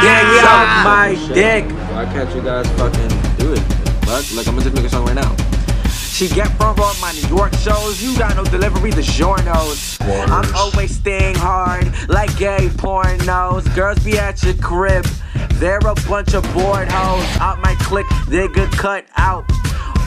dick, suck my Shit. dick. Why can't you guys fucking do it? What? Like, I'm gonna just make a song right now. She get from all my New York shows. You got no delivery, the journos. I'm always staying hard, like gay pornos. Girls be at your crib. They're a bunch of bored hoes. Out my clique, they get cut out.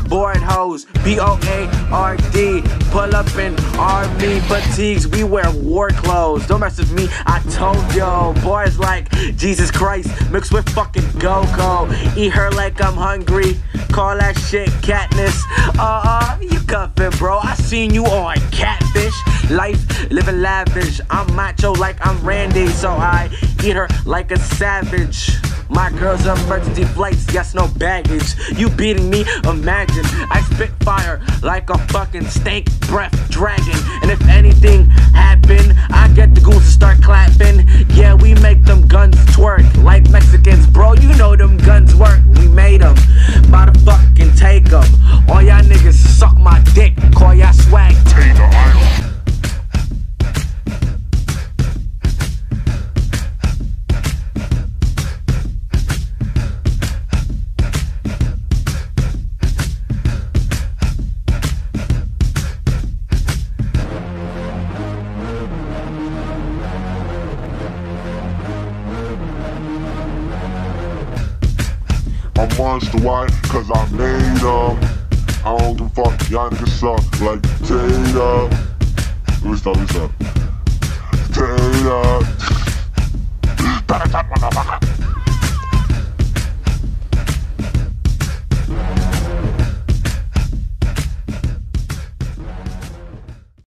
Bored hoes, B O A R D. Pull up in army fatigues. We wear war clothes. Don't mess with me. I told yo, boys like Jesus Christ mixed with fucking Go-Go. Eat her like I'm hungry. Call that shit Katniss. Uh uh, you cuffin', bro. I seen you on Catfish. Life living lavish. I'm macho like I'm Randy, so I eat her like a savage. My girl's emergency flights, yes, no baggage. You beating me? Imagine I spit fire like a fucking stank breath dragon. And if anything happen, I get the goons to start clapping. Yeah, we make them guns twerk like Mexicans, bro. You know them guns work. We made them. About to fucking take them. All y'all niggas suck my dick. Call y'all swag. I'm monster, why? Cause I made up. I don't give a fuck, y'all niggas suck like Tatum. Let me stop, let me stop. Motherfucker.